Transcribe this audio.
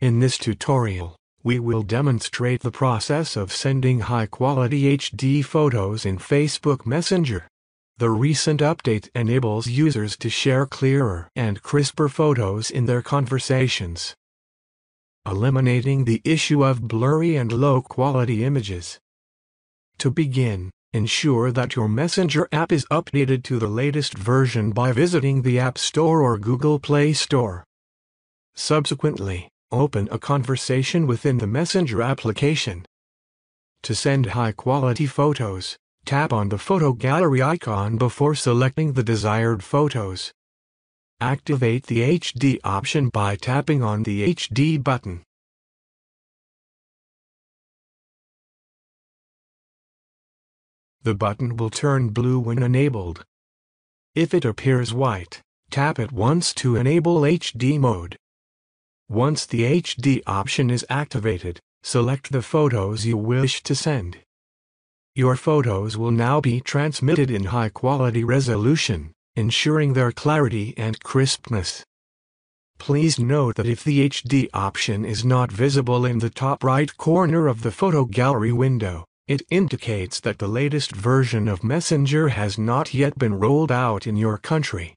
In this tutorial, we will demonstrate the process of sending high-quality HD photos in Facebook Messenger. The recent update enables users to share clearer and crisper photos in their conversations, eliminating the issue of blurry and low-quality images. To begin, ensure that your Messenger app is updated to the latest version by visiting the App Store or Google Play Store. Subsequently, open a conversation within the Messenger application. To send high-quality photos, tap on the photo gallery icon before selecting the desired photos. Activate the HD option by tapping on the HD button. The button will turn blue when enabled. If it appears white, tap it once to enable HD mode. Once the HD option is activated, select the photos you wish to send. Your photos will now be transmitted in high-quality resolution, ensuring their clarity and crispness. Please note that if the HD option is not visible in the top right corner of the photo gallery window, it indicates that the latest version of Messenger has not yet been rolled out in your country.